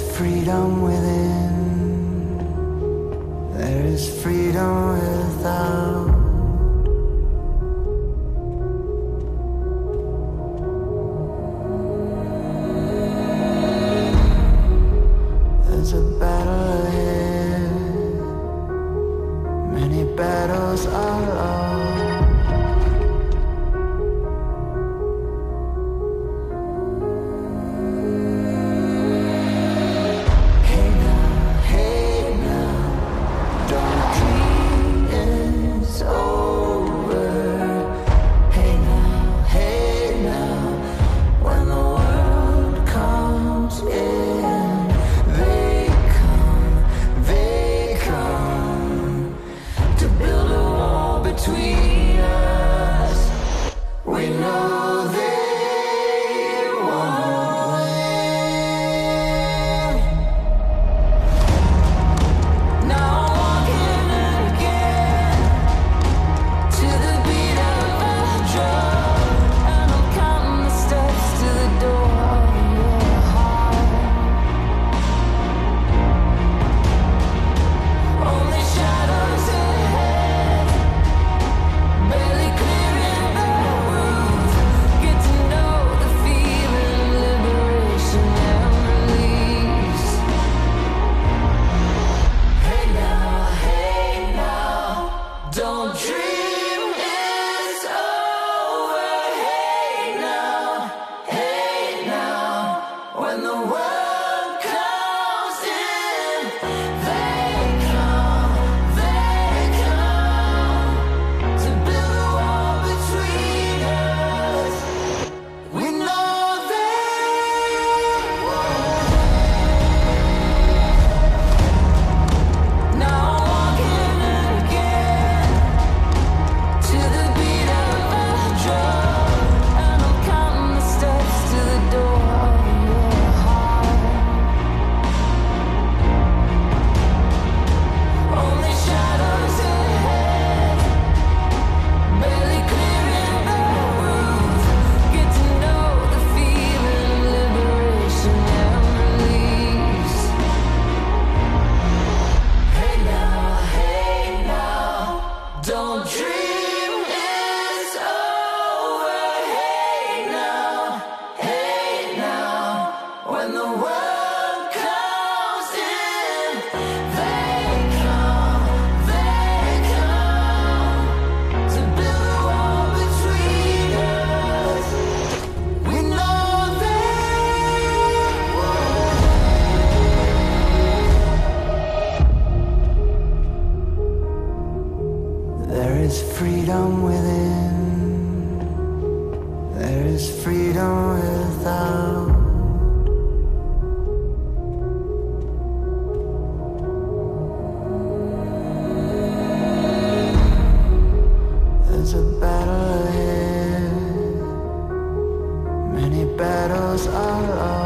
freedom within. We know. freedom within. There is freedom without. There's a battle ahead. Many battles are lost.